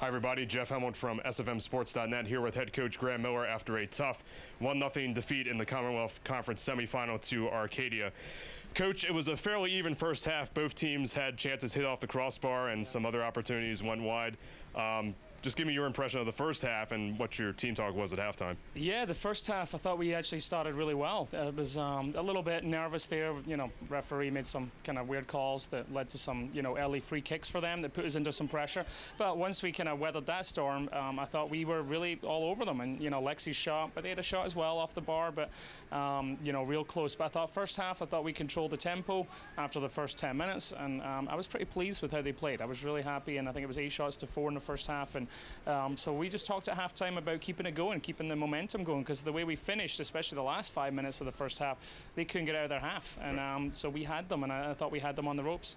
Hi, everybody. Jeff Hemelt from SFMSports.net here with head coach Graeme Millar after a tough 1 0 defeat in the Commonwealth Conference semifinal to Arcadia. Coach, it was a fairly even first half. Both teams had chances hit off the crossbar and some other opportunities went wide. Um, just give me your impression of the first half and what your team talk was at halftime. Yeah, the first half I thought we actually started really well. It was um, a little bit nervous there. You know, referee made some kind of weird calls that led to some you know early free kicks for them that put us into some pressure. But once we kind of weathered that storm, um, I thought we were really all over them. And you know, Lexi's shot, but they had a shot as well off the bar, but um, you know, real close. But I thought first half I thought we controlled the tempo after the first 10 minutes, and um, I was pretty pleased with how they played. I was really happy, and I think it was eight shots to four in the first half, and um, so we just talked at halftime about keeping it going, keeping the momentum going, because the way we finished, especially the last five minutes of the first half, they couldn't get out of their half, and um, so we had them, and I, I, thought we had them on the ropes.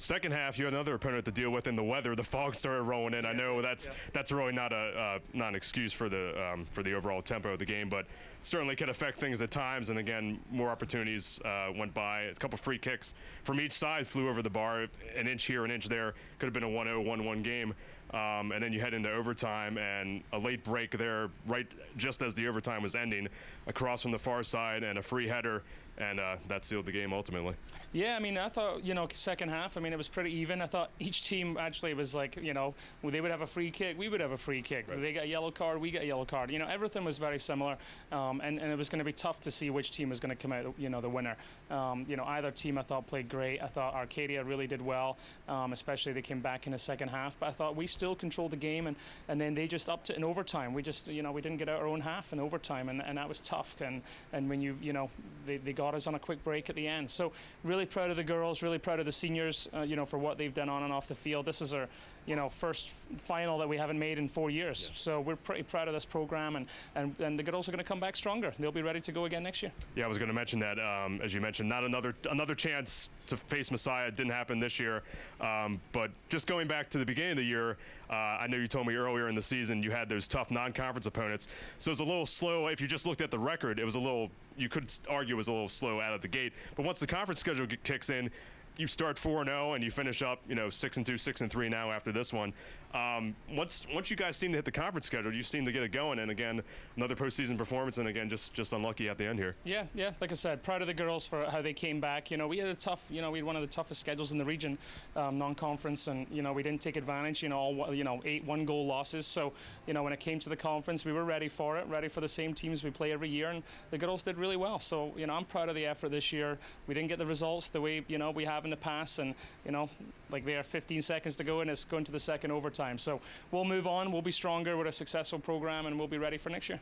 Second half, you had another opponent to deal with in the weather. The fog started rolling in. I know that's yeah. that's really not a uh, not an excuse for the um, for the overall tempo of the game, but certainly can affect things at times. And again, more opportunities uh, went by. A couple free kicks from each side flew over the bar, an inch here, an inch there. Could have been a 1-0, 1-1 game. Um, and then you head into overtime and a late break there, right just as the overtime was ending, across from the far side, and a free header, and uh, that sealed the game ultimately. Yeah, I mean, I thought you know second half. I mean, it was pretty even. I thought each team actually was like you know they would have a free kick, we would have a free kick. Right. They got a yellow card, we got a yellow card. You know, everything was very similar, um, and and it was going to be tough to see which team was going to come out you know the winner. Um, you know, either team I thought played great. I thought Arcadia really did well, um, especially they came back in the second half. But I thought we still controlled the game, and, and then they just upped it in overtime. We just, you know, we didn't get out our own half in overtime, and, and that was tough. And, and when you, you know, they, they got us on a quick break at the end. So really proud of the girls, really proud of the seniors, uh, you know, for what they've done on and off the field. This is our, you know, first final that we haven't made in four years. So we're pretty proud of this program, and, and, and the girls are going to come back stronger. They'll be ready to go again next year. Yeah, I was going to mention that, um, as you mentioned, not another another chance to face Messiah. It didn't happen this year. Um, but just going back to the beginning of the year, uh, I know you told me earlier in the season you had those tough non-conference opponents. So it was a little slow. If you just looked at the record, it was a little. You could argue it was a little slow out of the gate. But once the conference schedule kicks in, you start 4-0 and you finish up, you know, 6 and 2, 6 and 3 now after this one. Um, once once you guys seem to hit the conference schedule, you seem to get it going. And again, another postseason performance, and again, just just unlucky at the end here. Yeah, yeah. Like I said, proud of the girls for how they came back. You know, we had a tough, you know, we had one of the toughest schedules in the region, um, non-conference, and you know, we didn't take advantage. You know, all you know, eight one-goal losses. So you know, when it came to the conference, we were ready for it, ready for the same teams we play every year, and the girls did really well. So you know, I'm proud of the effort this year. We didn't get the results the way you know we have in the past, and you know, like they are 15 seconds to go, and it's going to the second overtime. So we'll move on. We'll be stronger with a successful program, and we'll be ready for next year.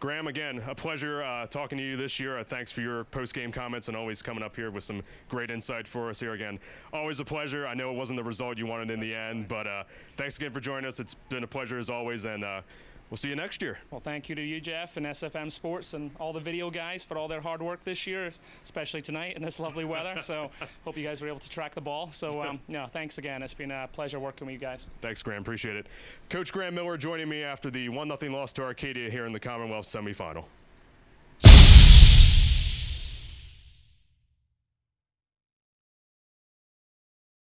Graeme, again, a pleasure uh, talking to you this year. Uh, thanks for your post-game comments and always coming up here with some great insight for us here again. Always a pleasure. I know it wasn't the result you wanted in the end, but uh, thanks again for joining us. It's been a pleasure as always, and uh, we'll see you next year. Well, thank you to you, Jeff, and SFM Sports and all the video guys for all their hard work this year, especially tonight in this lovely weather. so hope you guys were able to track the ball. So um, yeah, thanks again. It's been a pleasure working with you guys. Thanks, Graeme. Appreciate it. Coach Graeme Millar joining me after the one 0 loss to Arcadia here in the Commonwealth semifinal.